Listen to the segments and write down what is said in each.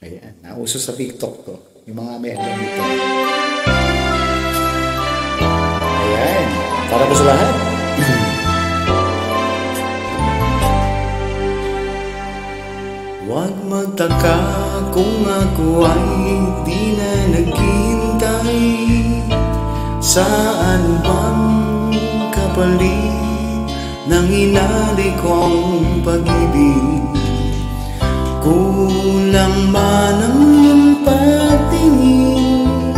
Ayan, nauso sa TikTok to. Yung mga may alam nito. Ayan, para po sa lahat. Huwag magtaka kung ako ay di na naghihintay Sa anumang kapalit ng inali kong pag-ibig Kulang man ang iyong pagtingin?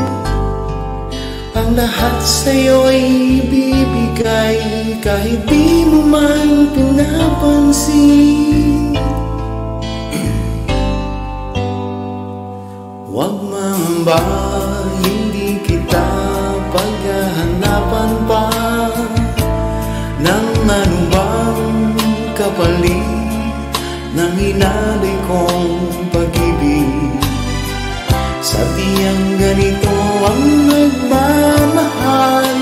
Ang lahat sa'yo'y bibigay Kahit di mo man pinapansin. Huwag mamba, hindi kita paghahanapan pa? Ng anumang kapalit ng inalay kong pag-ibig. Sa tiyang ganito ang nagmamahal.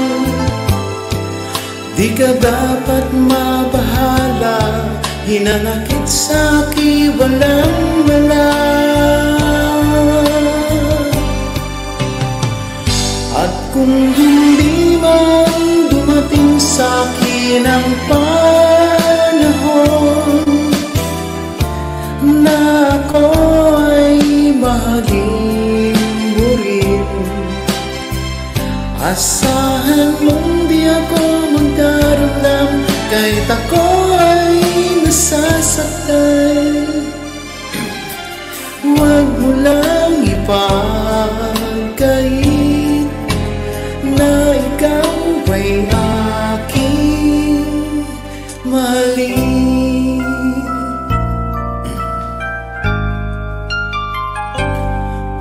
Di ka dapat mabahala. Hinanakit sa'ki walang wala. At kung hindi man dumating sa'kin ang panahon ako ay nasasaktan Huwag mo lang ipagkait Na ikaw ay aking mahalin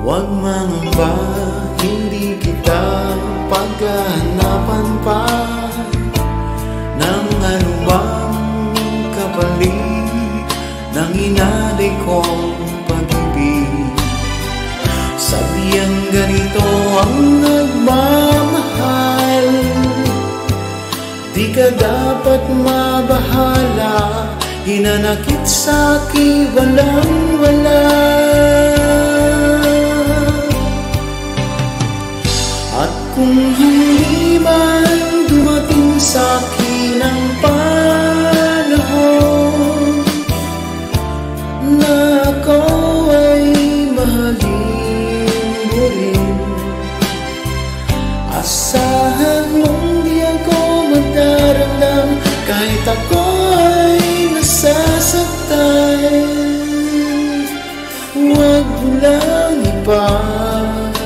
Huwag mangamba, hindi kita paghahanapan pa ng inalay kong pag-ibig. Sabi ang ganito ang nagmamahal. Di ka dapat mabahala. Hinanakit sa'ki walang wala. At kung hindi man dumating sa'kin lang ipagkait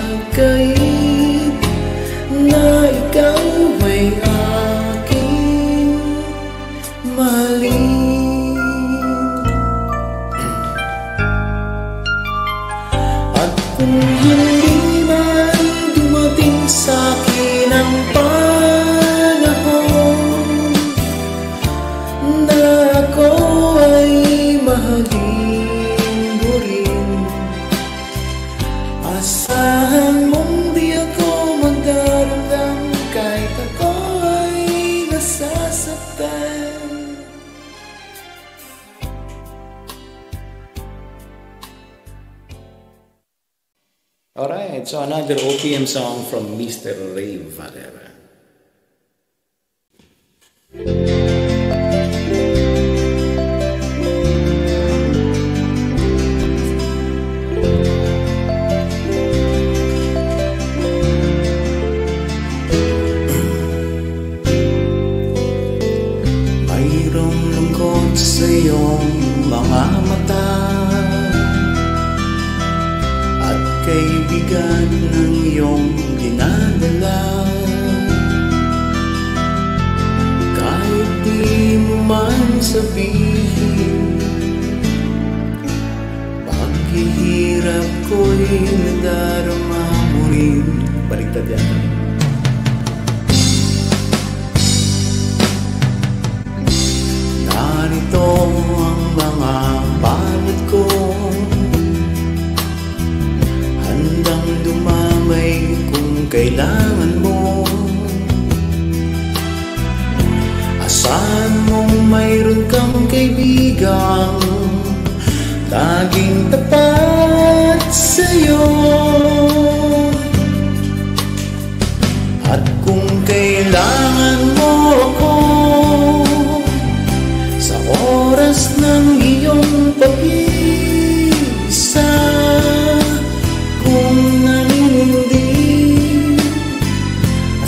Na ikaw ay aking mahalin At kung hindi man dumating sa'kin ang panahon Alright, so another OPM song from Mr. Ray Valera.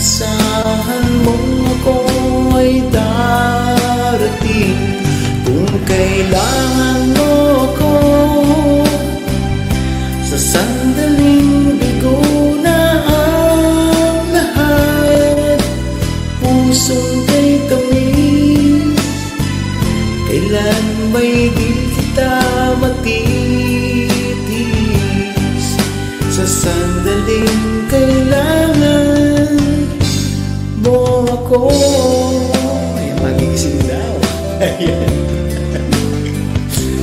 inaasahan mong ako ay darating Kung kailangan mo ako Sa sandaling bigo na ang lahat Pusong kay tamis. Kailan ba'y di kita matitis? Sa sandaling ko ay magising daw. Ayan.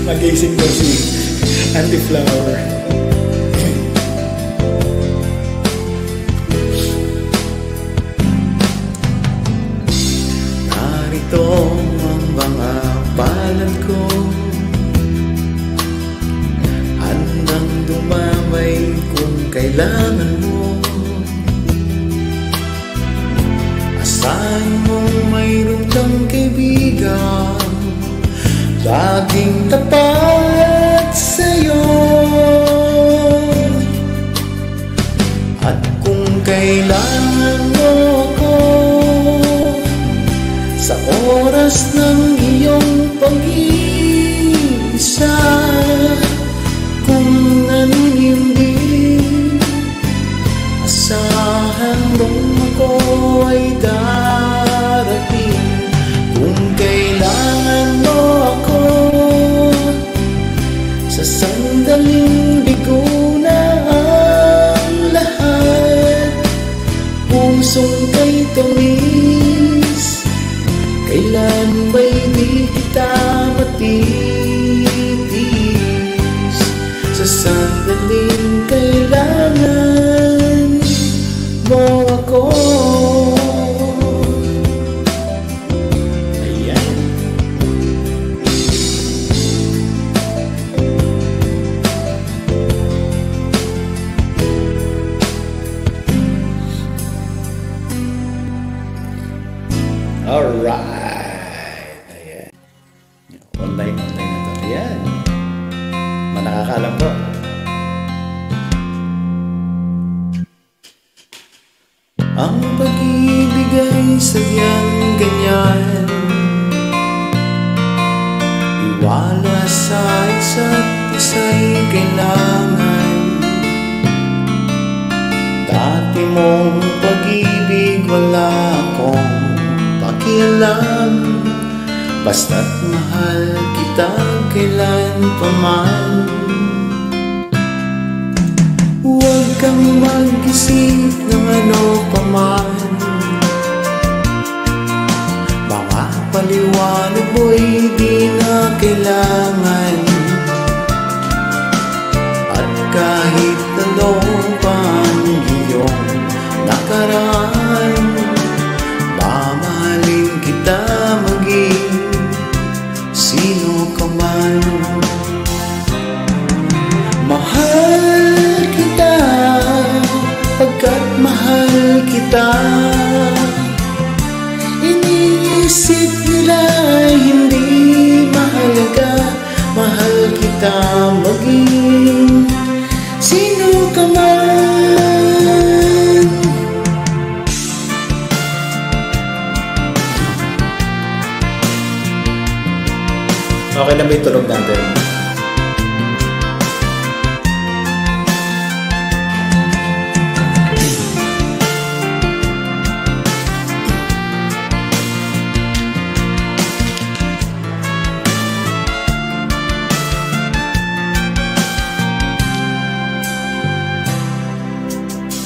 magising daw si Auntie Flower. Narito ang mga palad ko Handang dumamay kung kailangan Asahan mo mayroon kang kaibigan. Laging tapat Online, online na to. Ayan. Manakakalam po. Ang pag-ibig ay sadyang ganyan Iwala sa isa't isa'y kailangan Dati mong pag-ibig wala akong pakialam Basta't kita kailan pa man. Huwag kang mag-isip ng ano pa man. Mga paliwanag mo'y di na kailangan sino ka man. Mahal kita Pagkat mahal kita. Iniisip nila hindi mahalaga Mahal kita maging yung tunog natin?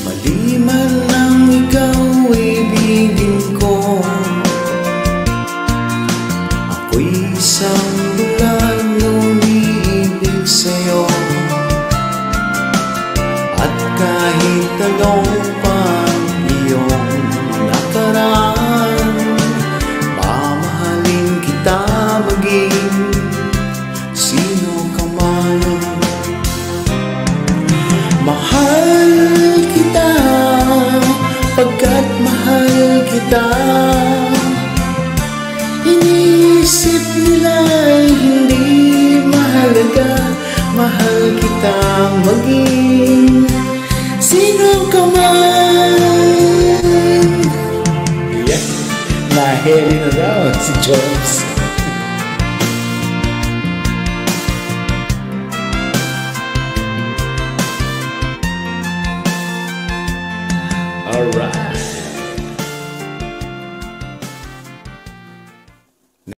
Maliman ang ikaw ibigin ko Ako'y isang Mahal kita Pagkat mahal kita Iniisip nila hindi mahalaga Mahal kita maging Sino ka man Ayan. Naheri na daw si Jones.